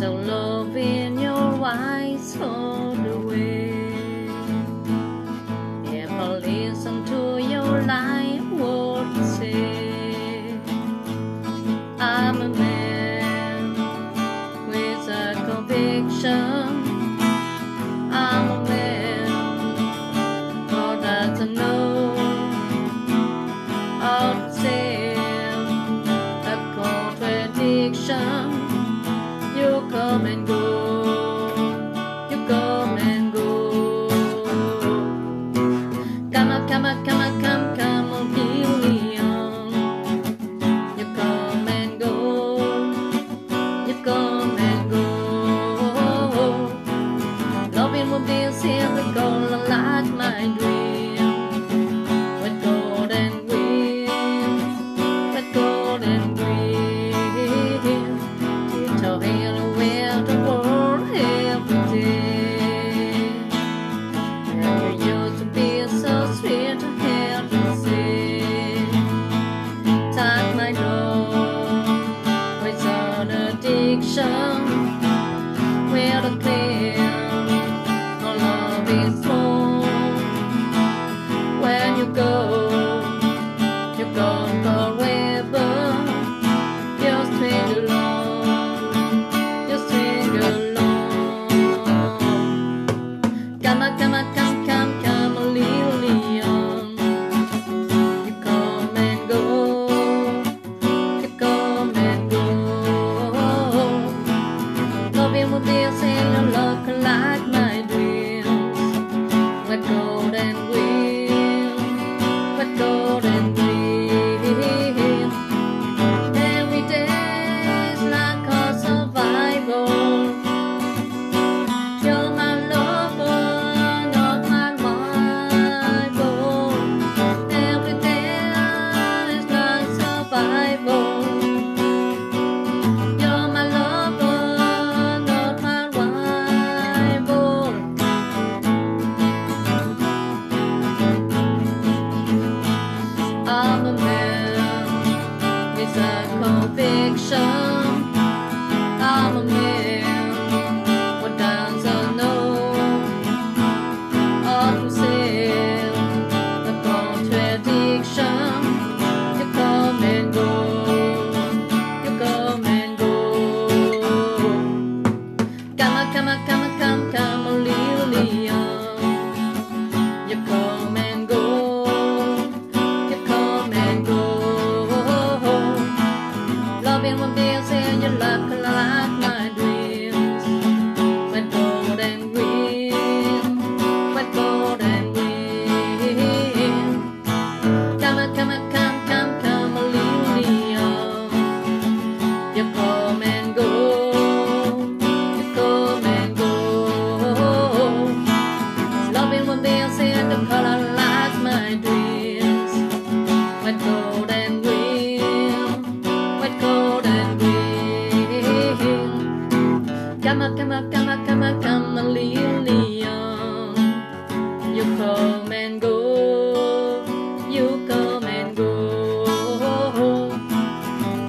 so love in your eyes all the way. If I listen to your life, what you say? I'm a man with a conviction. I'm a man, all that I know. I'll say a contradiction. たまた a conviction.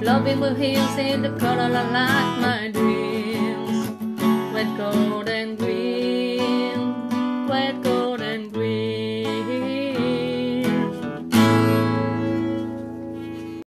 Loving with hills in the color like my dreams. Red, gold and green. Red, gold